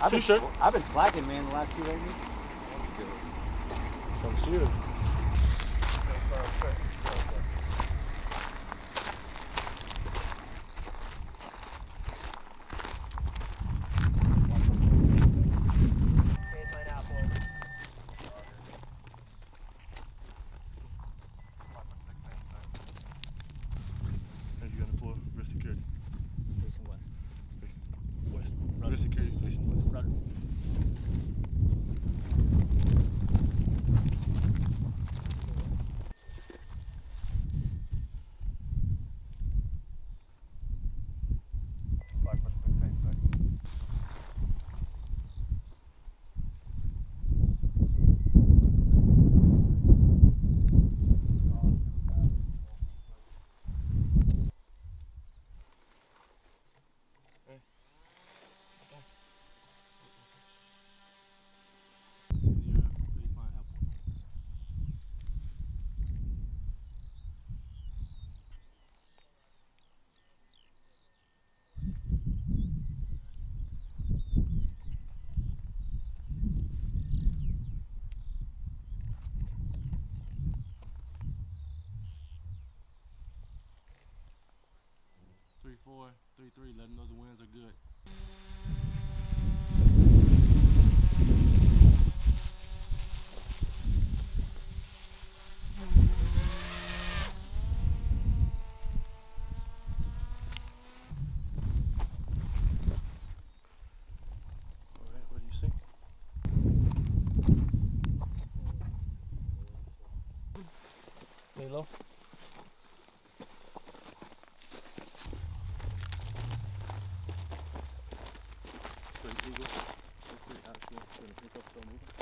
I've been. I've been slacking, man, the last two races. Come see facing four, three three. Let them know the winds are good. All Don't.